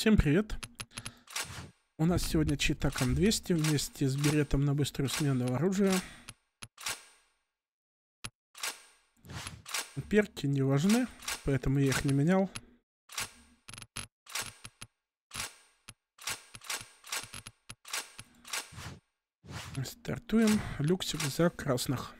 Всем привет. У нас сегодня читаком 200 вместе с беретом на быструю смену оружия. Перки не важны, поэтому я их не менял. Стартуем. Люксик за красных.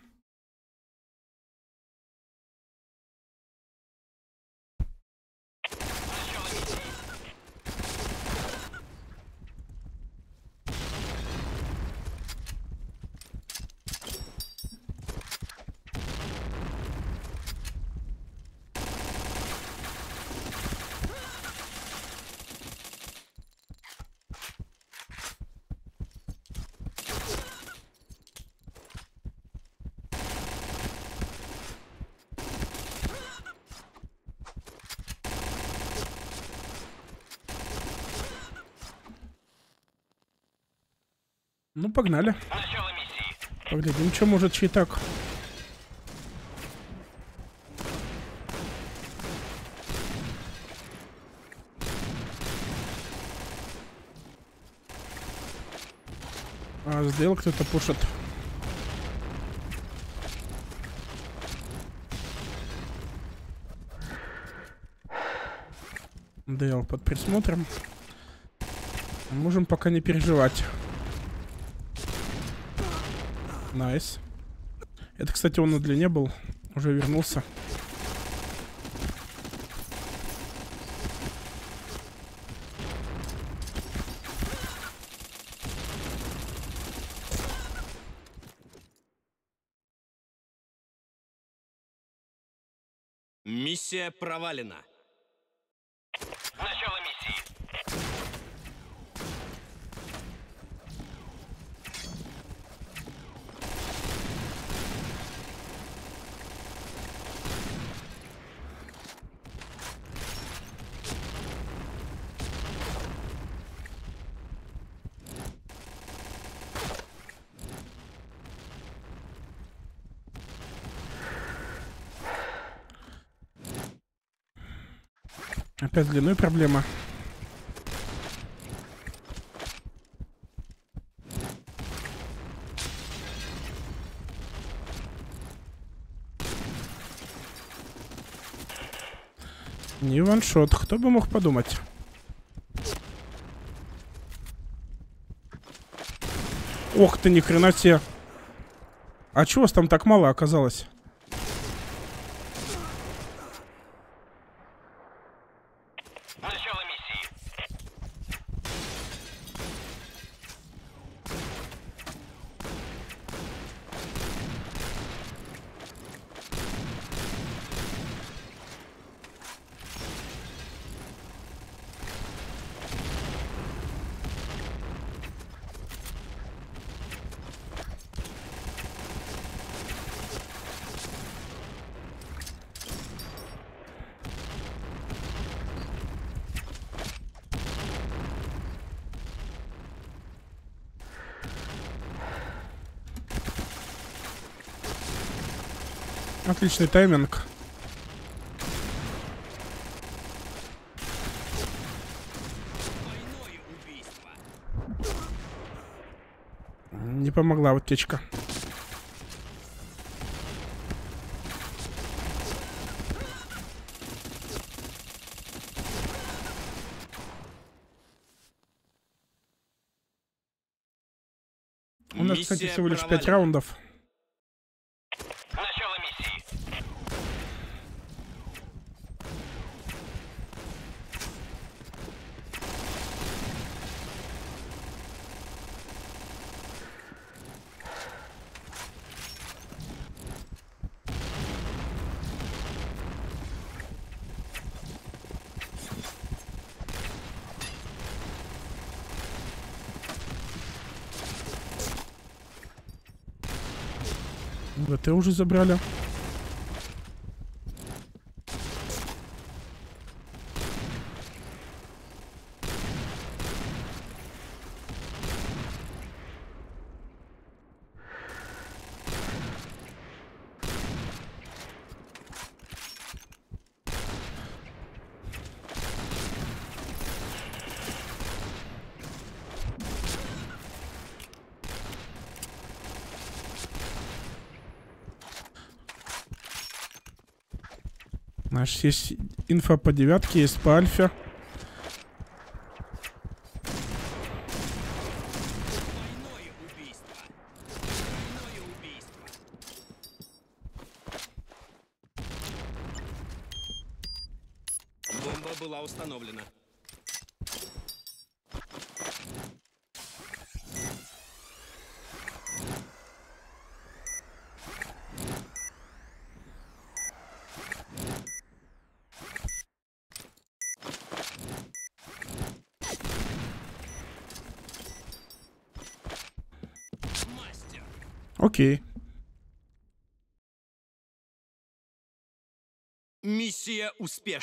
Погнали. Поглядим, что может читак. А, сделал кто-то пушит. Дейл под присмотром. Можем пока не переживать. Nice. Это, кстати, он на длине был. Уже вернулся. Миссия провалена. Опять с длиной проблема. Не ваншот, кто бы мог подумать. Ох ты, ни хрена себе. А чего вас там так мало оказалось? Начало миссии. Отличный тайминг. Не помогла вот течка. У нас, кстати, всего лишь 5 провалена. раундов. Начало миссии. ВТ уже забрали. Значит, есть инфа по девятке, есть по альфе. Двойное убийство. Двойное убийство. Бомба была установлена. Мастер. Окей. Миссия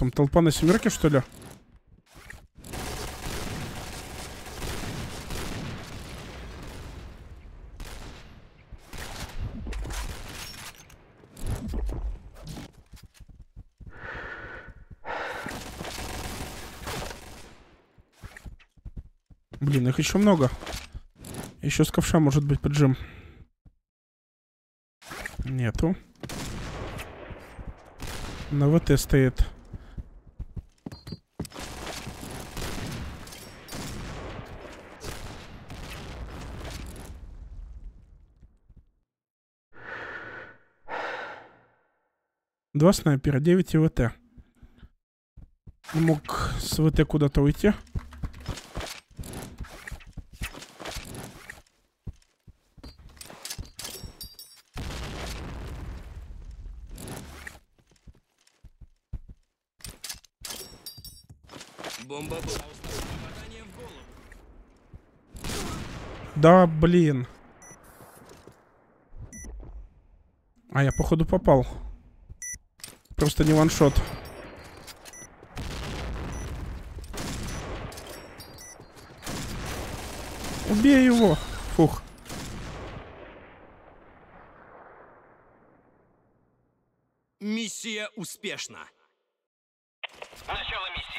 там, толпа на семерке, что ли? Блин, их еще много. Еще с ковша может быть поджим. Нету. На ВТ стоит. Два снайпера, 9 и ВТ. Мог с ВТ куда-то уйти. Бомба. Да, блин. А, я походу попал. Просто не ваншот. Убей его. Фух. Миссия успешна. Начало миссии.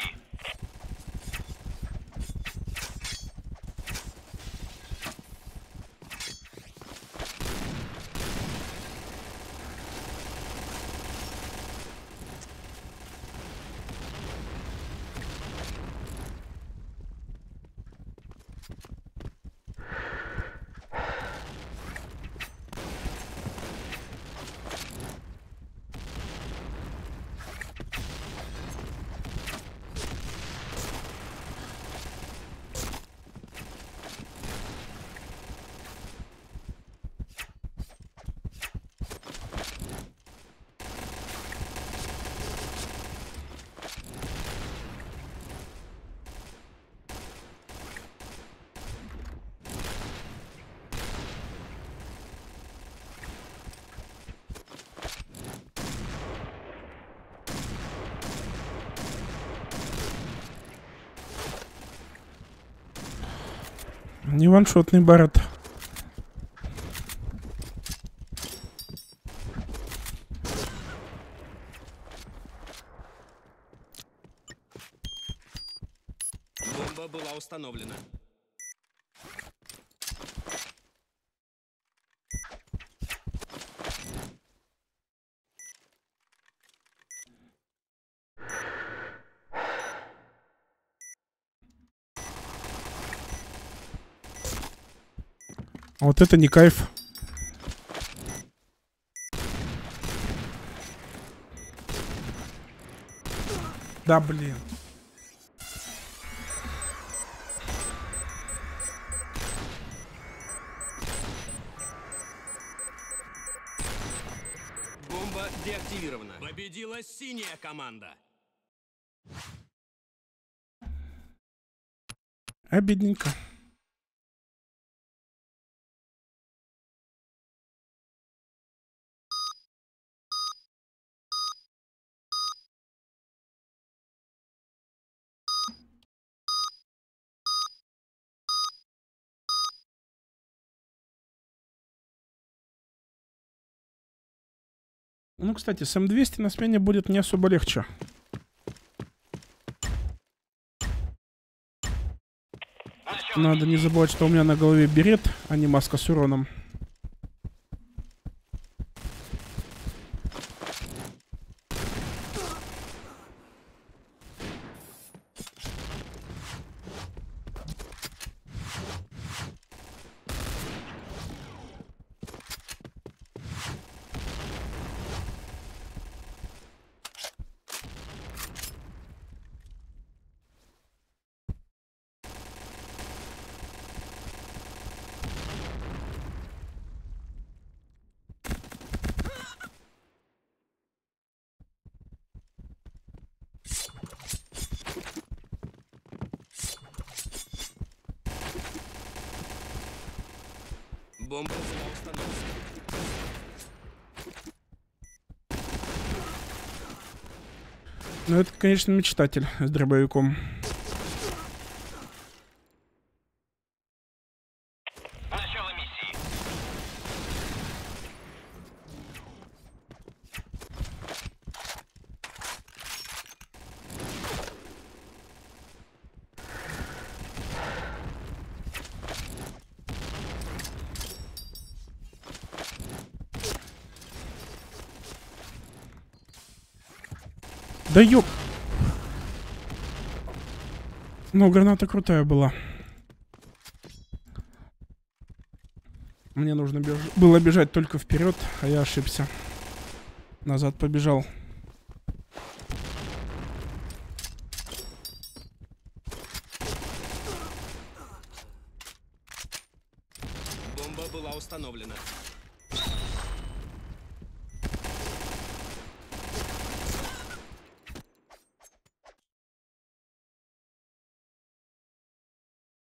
Не ваншотный Барретт. Бомба была установлена. А вот это не кайф. Да, блин. Бомба деактивирована. Победила синяя команда. Обидненько. Ну, кстати, с М200 на смене будет не особо легче. Надо не забывать, что у меня на голове берет, а не маска с уроном. Бомба. Ну, это, конечно, мечтатель с дробовиком. Начало миссии. Да ёп! Ну, граната крутая была. Мне нужно беж... было бежать только вперед, а я ошибся. Назад побежал. Бомба была установлена.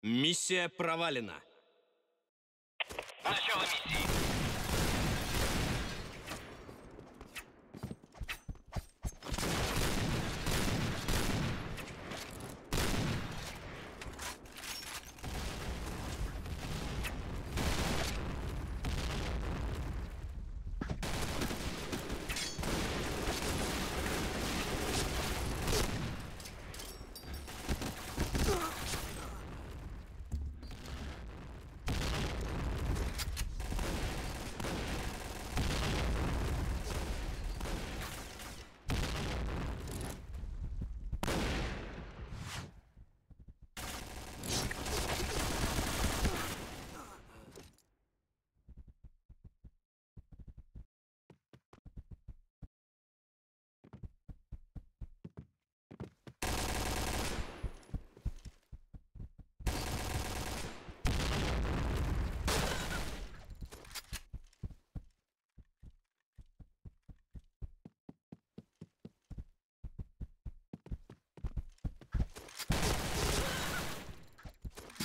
Миссия провалена. Начало миссии.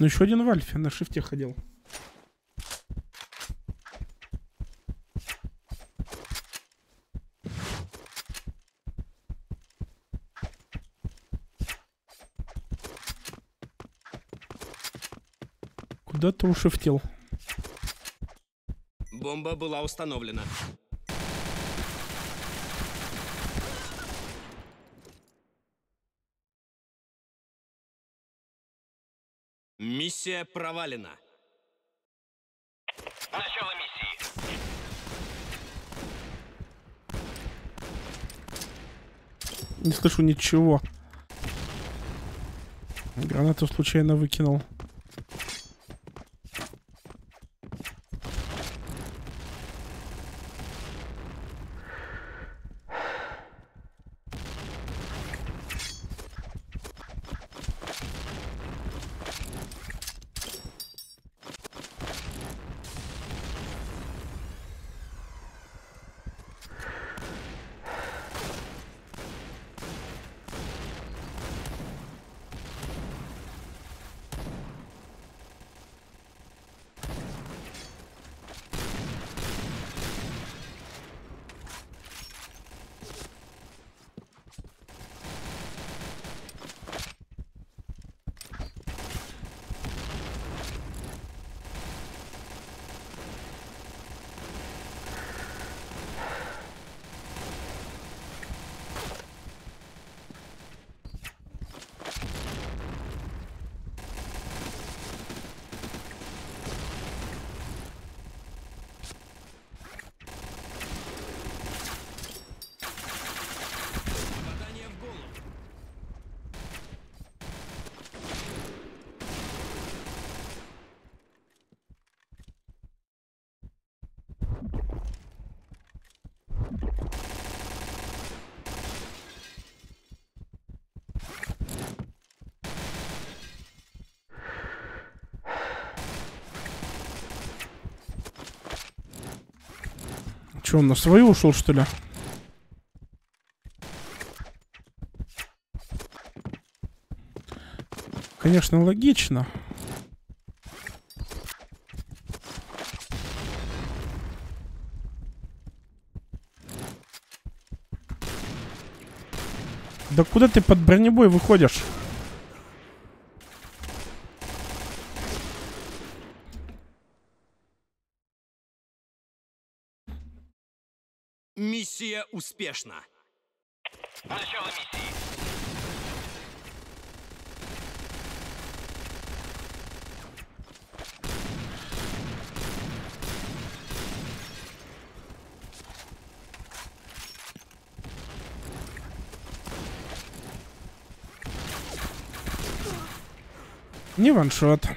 Ну, еще один в альфе на шифте ходил. Куда ты ушифтил? Бомба была установлена. Миссия провалена. Начало миссии. Не слышу ничего. Гранату случайно выкинул. Че, он на свою ушел, что ли? Конечно, логично. Да куда ты под бронебой выходишь? Успешна. Начало миссии. Не ваншот.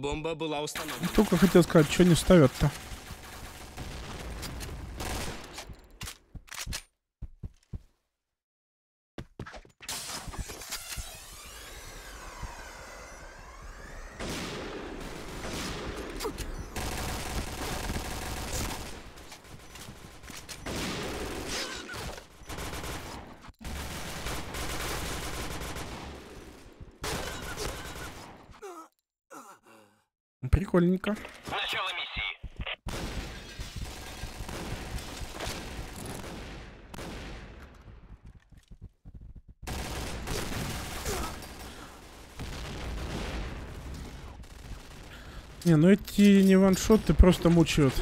Бомба была установлена. Только хотел сказать, что не ставят-то. Прикольненько. Начало миссии. Не, ну эти не ваншоты просто мучают.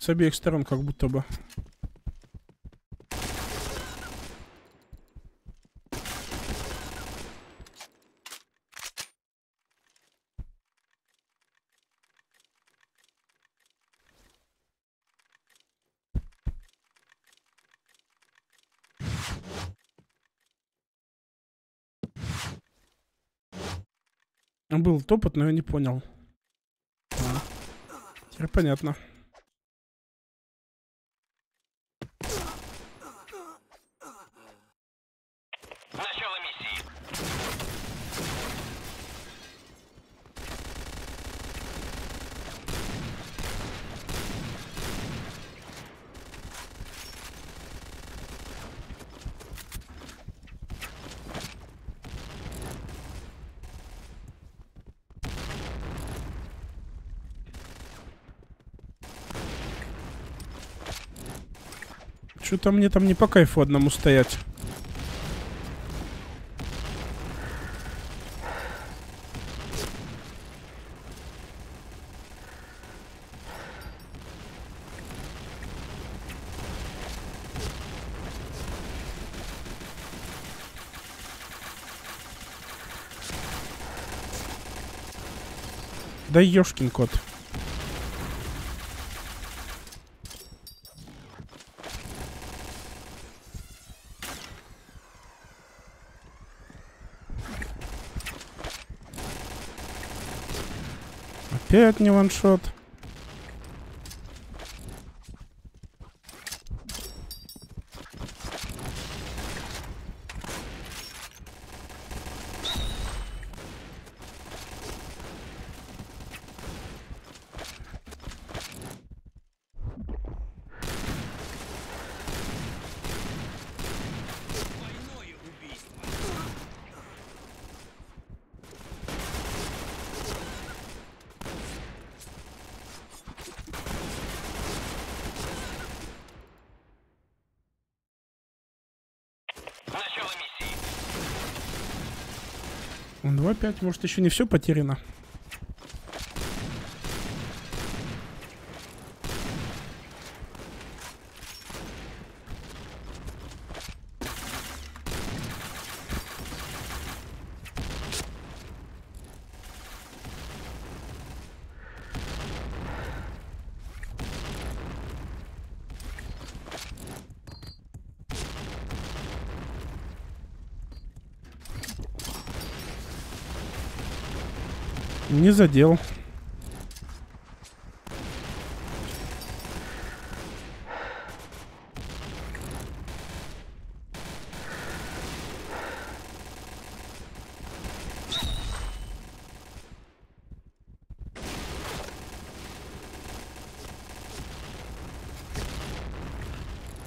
С обеих сторон как будто бы. Был топот, но я не понял. А, теперь понятно. Начало миссии. Что-то мне там не по кайфу одному стоять. Да ёшкин кот. Опять не ваншот. Он 2-5, может еще не все потеряно. Не задел.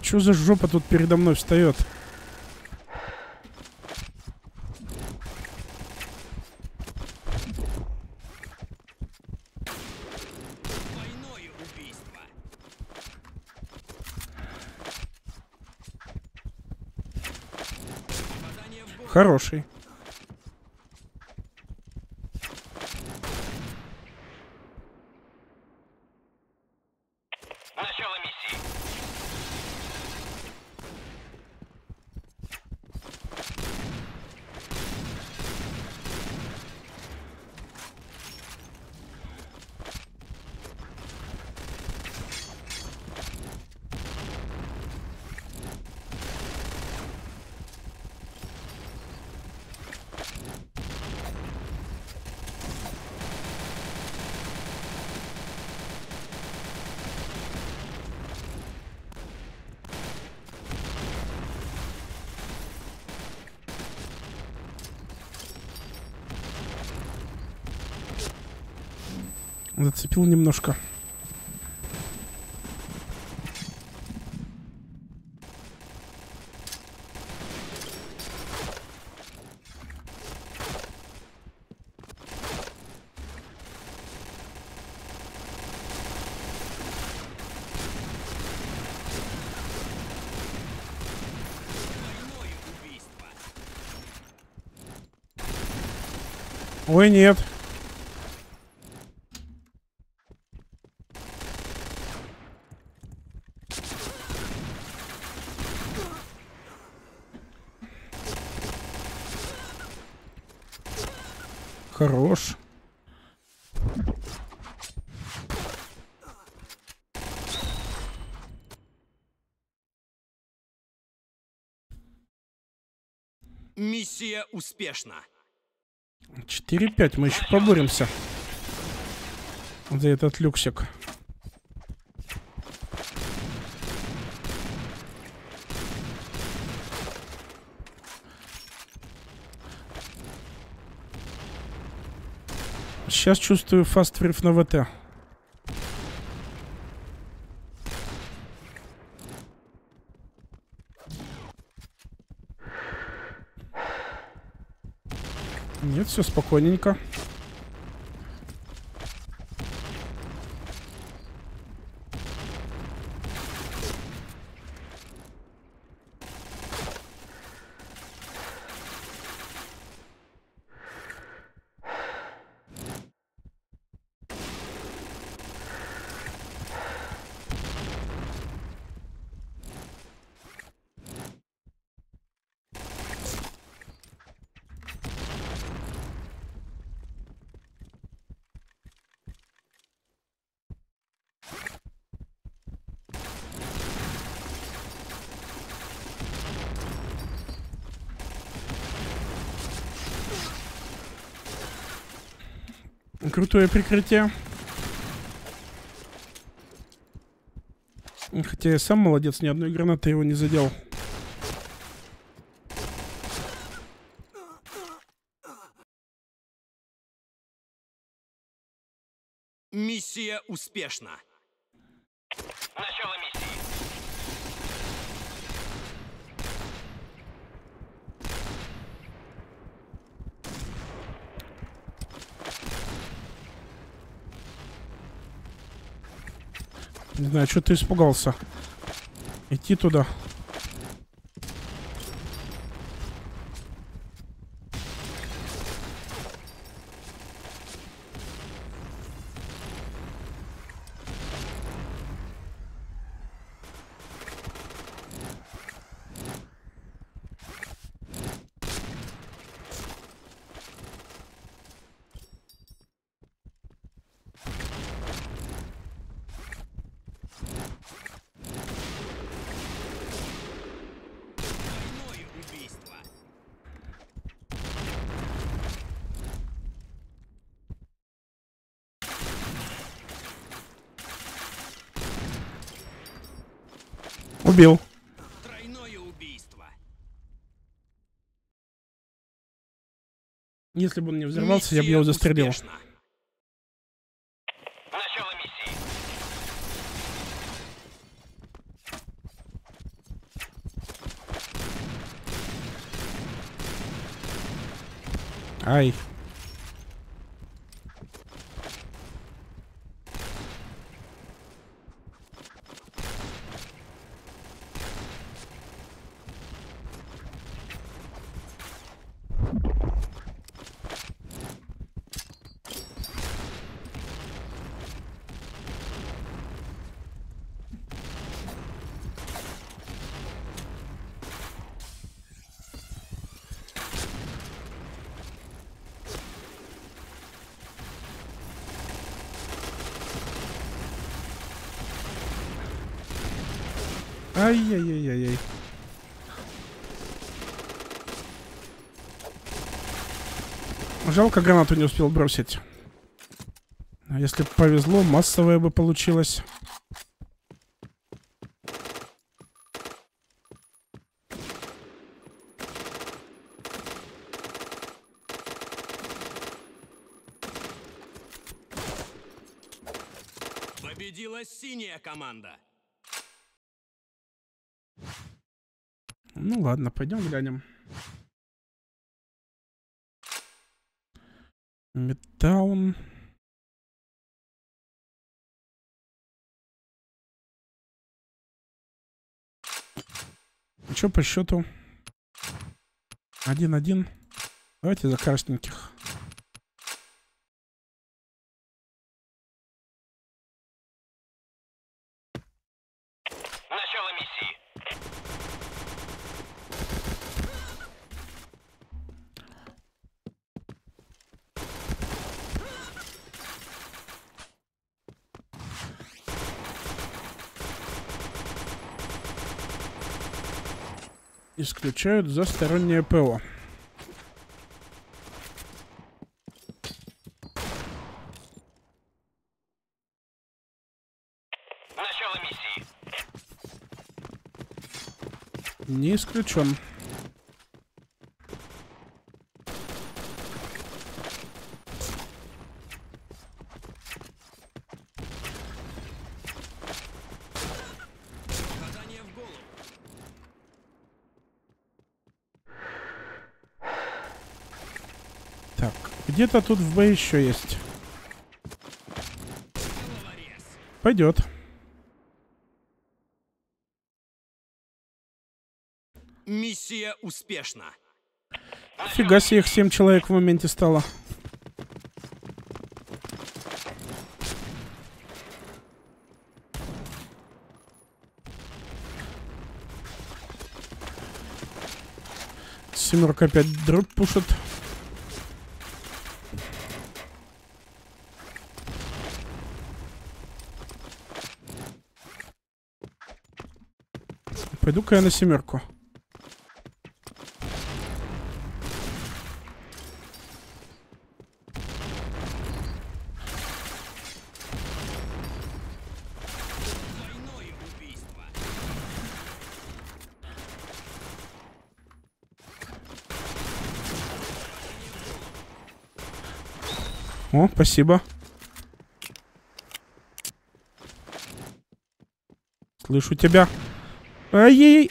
Что за жопа тут передо мной встает? Двойное убийство. Попадание в бок. Хороший. Зацепил немножко. Ой, нет. Хорош. Миссия успешна. 4-5, мы еще поборемся. За этот люксик. Сейчас чувствую фаст на ВТ. Нет, все спокойненько. Крутое прикрытие. Хотя я сам молодец, ни одной гранаты его не задел. Миссия успешна. Начало миссии. Не знаю, что ты испугался. Идти туда. Двойное убийство. Убил. Тройное убийство. Если бы он не взорвался, я бы Миссия его застрелил. миссии. Ай. Ай-яй-яй-яй-яй. Жалко, гранату не успел бросить. А если повезло, массовая бы получилось. Победила синяя команда. Ну ладно, пойдем глянем. Метаун. Что по счету? Один-один. Давайте за красненьких. Начало миссии. Исключают за стороннее ПО. Начало миссии. Не исключен. Попадание в голову. Так, где-то тут в Б еще есть. Пойдет. Миссия успешна. Фига себе, их 7 человек в моменте стало. Семерка опять дробь пушит. Пойду-ка я на семерку. О, спасибо. Слышу тебя. Ай-яй-яй.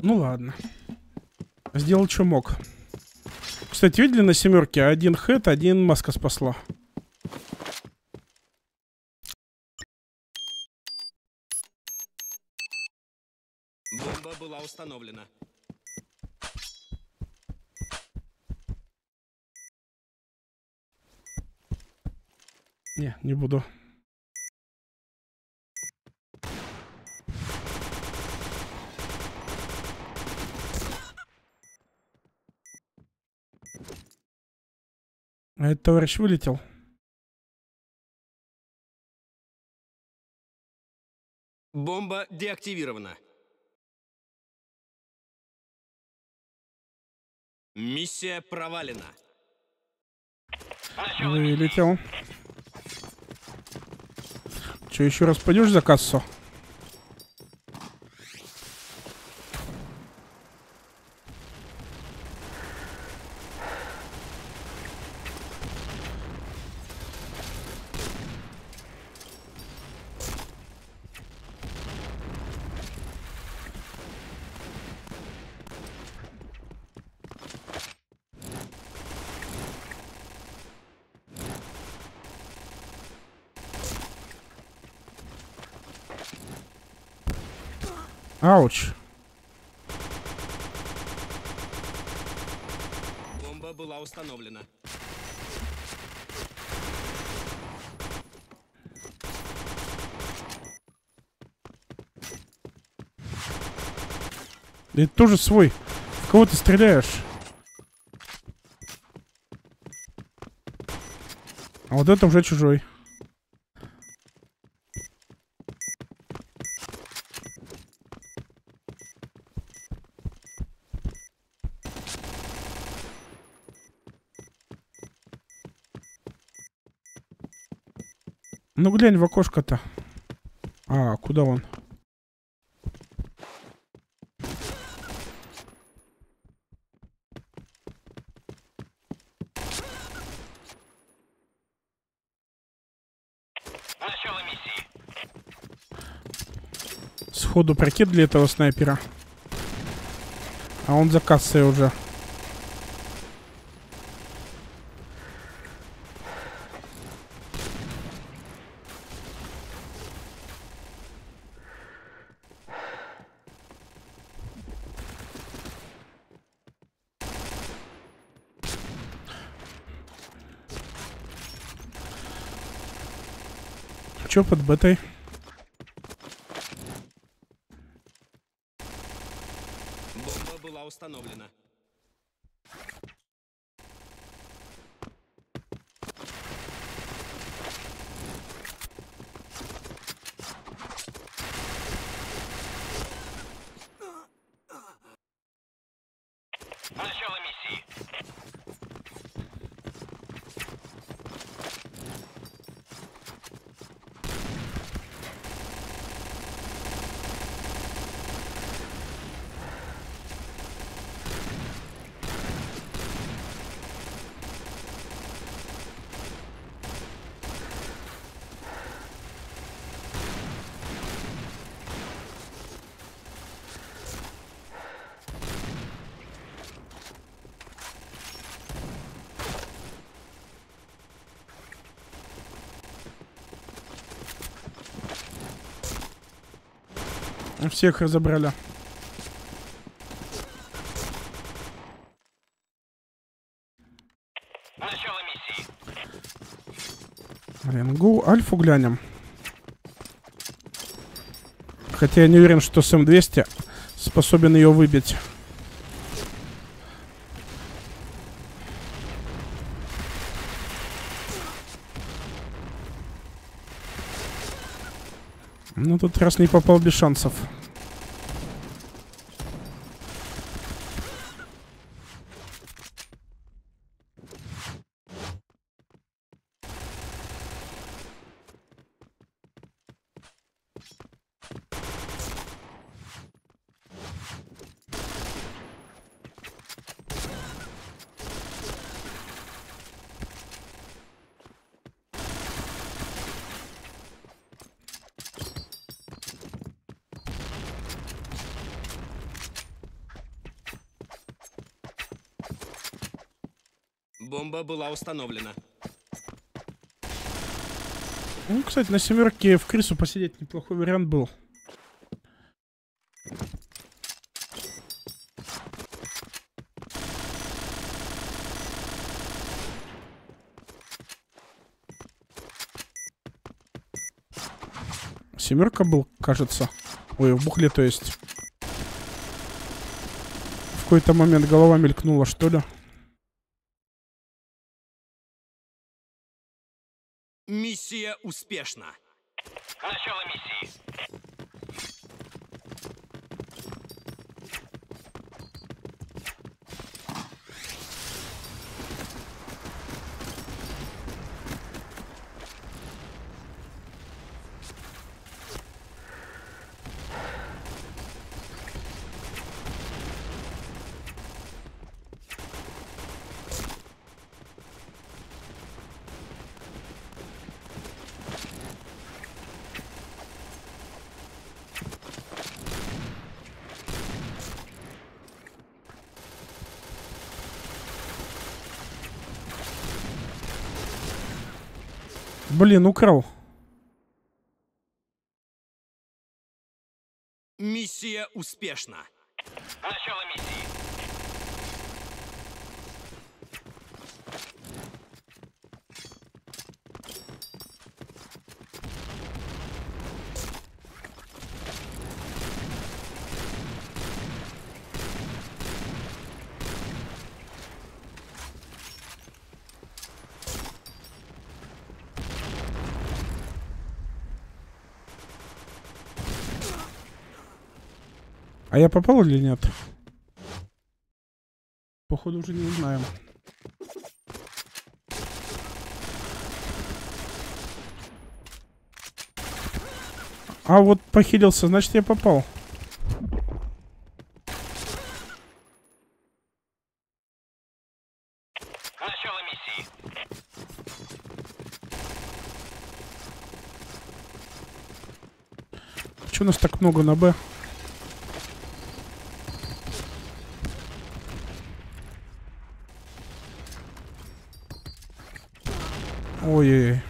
Ну ладно. Сделал, что мог. Кстати, видели на семерке? Один хэт, один маска спасла. Бомба была установлена. Не, не буду. А этот товарищ вылетел. Бомба деактивирована. Миссия провалена. Вылетел. Че, еще раз пойдешь за кассу? Ауч. Бомба была установлена. Это тоже свой. В кого ты стреляешь? А вот это уже чужой. Глянь в окошко-то. А, куда он? Сходу прокид для этого снайпера. А он за кассой уже. Чё под бетой? Всех разобрали. Начало миссии. Блин, гу, альфу глянем. Хотя я не уверен, что с М200 способен ее выбить. Ну, тут раз не попал без шансов. Бомба была установлена. Ну, кстати, на семерке в крысу посидеть неплохой вариант был. Семерка был, кажется. Ой, в бухле, то есть. В какой-то момент голова мелькнула, что ли. Успешна. Начало миссии. Блин, украл. Миссия успешна. Начало миссии. А я попал или нет? Походу уже не узнаем. А вот похилился, значит я попал. Начало миссии. Че у нас так много на Б? Ой-ой-ой.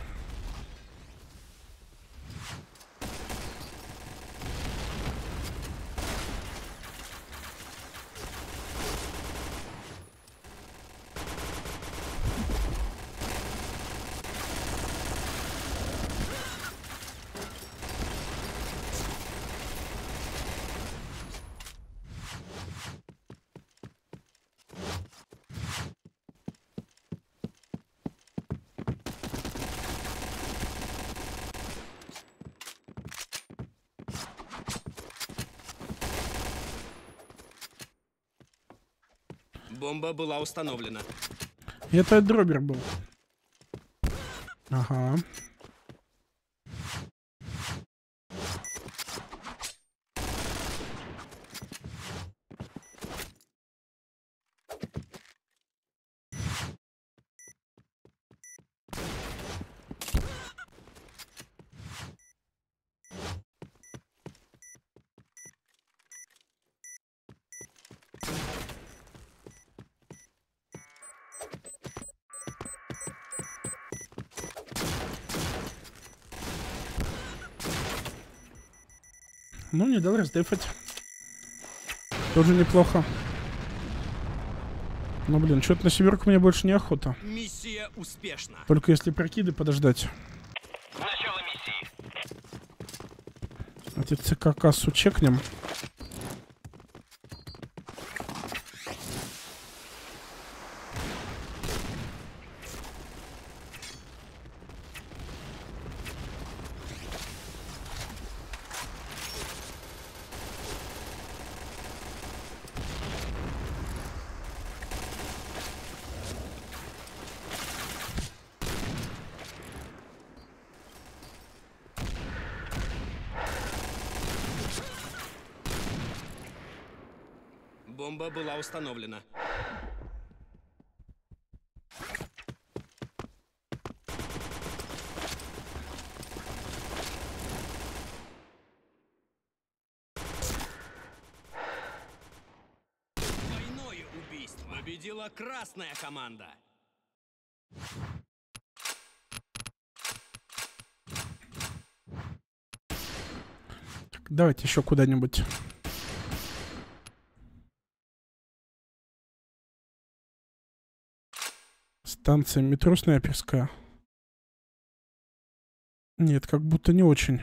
Бомба была установлена. Это дробер был. Ага. Дал раздефать. Тоже неплохо. Ну, блин, что-то на семерку мне больше не охота. Миссия успешна. Только если прокиды подождать. Начало миссии. Эти ЦК кассу чекнем. бомба была установлена. Двойное убийство. Победила красная команда. Так, давайте еще куда-нибудь. Станция метро снайперская. Нет, как будто не очень.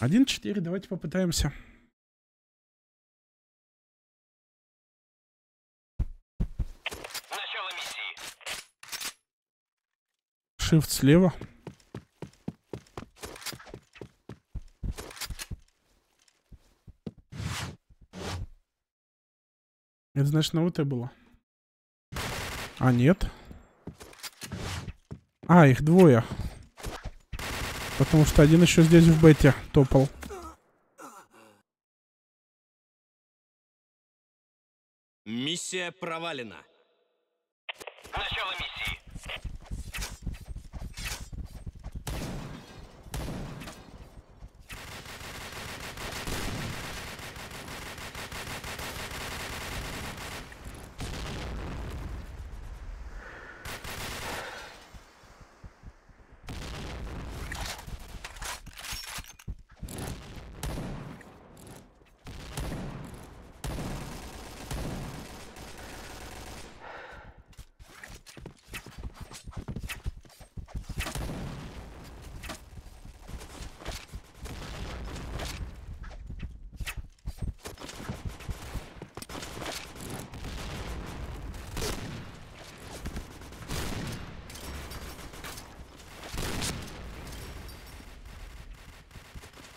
Один четыре, давайте попытаемся. Начало миссии. Shift слева. Это значит на ВТ было. А, нет. А, их двое. Потому что один еще здесь в бете топал. Миссия провалена. Начало миссии.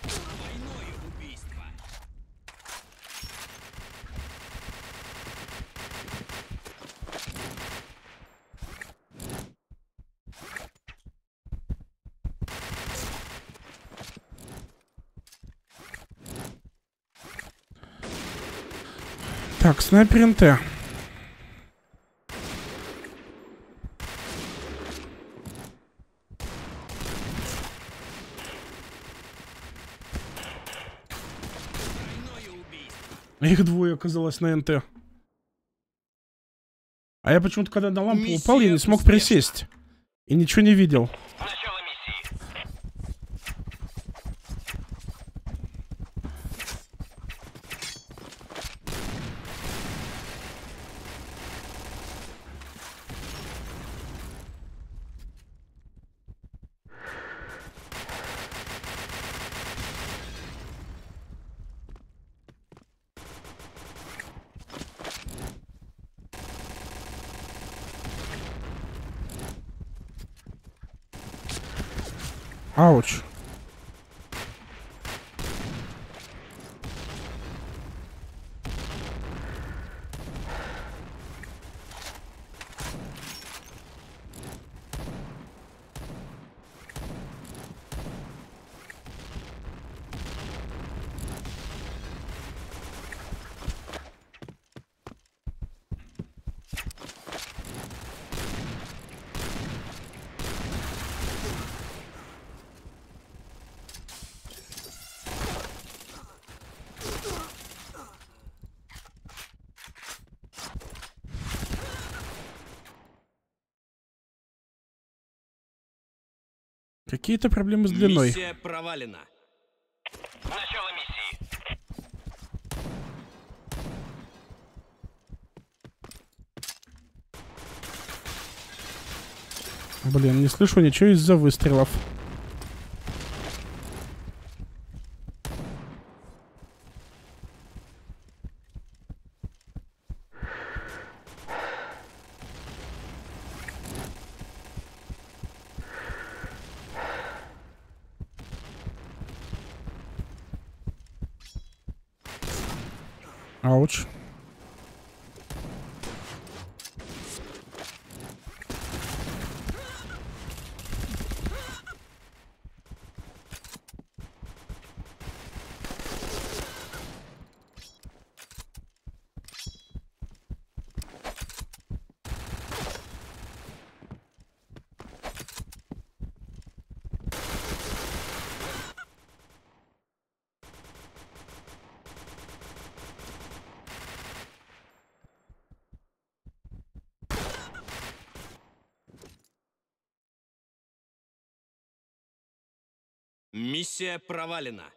Двойное убийство. Так, снайпер НТ. Убийство. Их двое оказалось на НТ. А я почему-то, когда на лампу Миссия упал, я не смог присесть. И ничего не видел. Начало миссии. Ауч. Какие-то проблемы с длиной. Миссия провалена. Начало миссии. Блин, не слышу ничего из-за выстрелов. Ауч. Миссия провалена.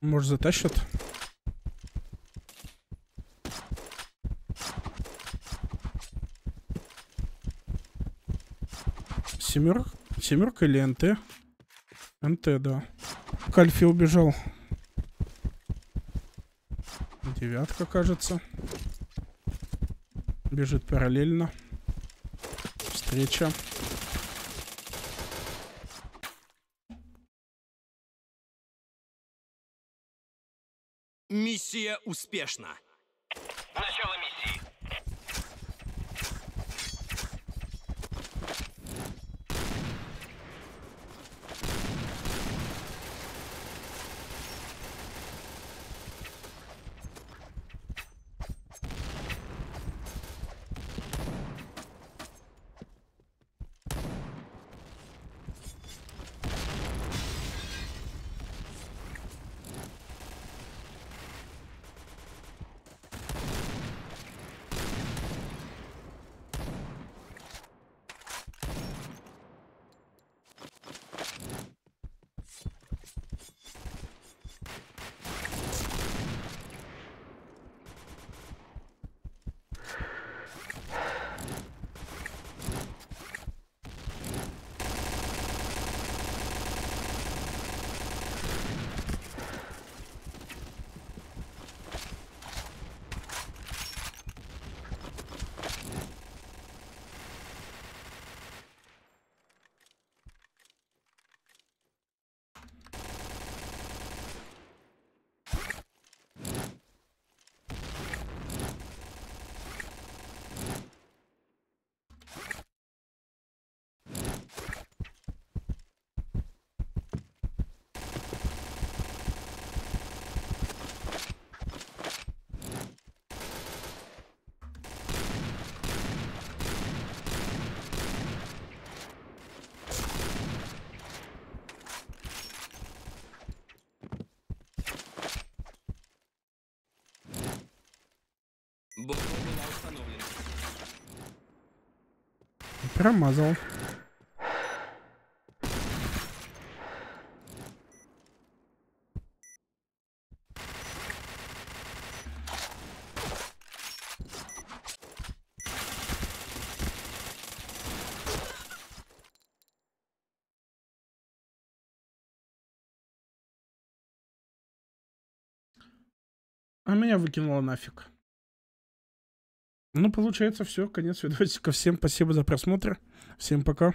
Может, затащат? Семерка? Семерка или НТ? НТ, да. К Альфе убежал. Девятка, кажется. Бежит параллельно. Встреча. Миссия успешна. Промазал. А меня выкинуло нафиг. Ну, получается, все, конец видосика. Всем спасибо за просмотр. Всем пока.